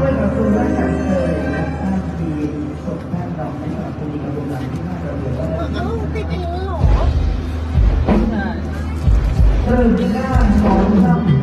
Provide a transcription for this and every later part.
ด้วยกับตัวและกันเลยนะท่านทีสมท่านดอกในสรับคุณดีกับบุรังที่น่าจะเหลือเอ้าติดเองเหรอใช่เริ่มก้านสอง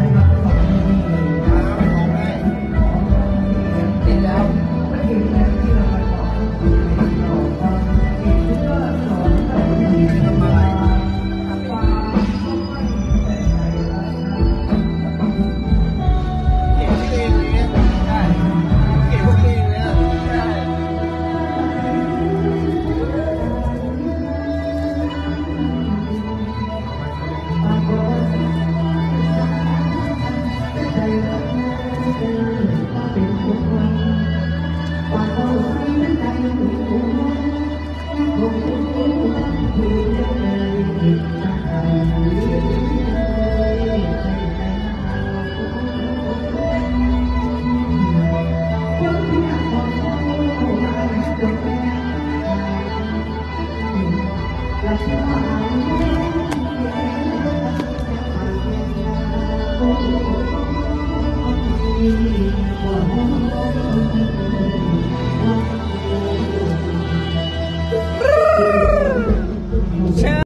Música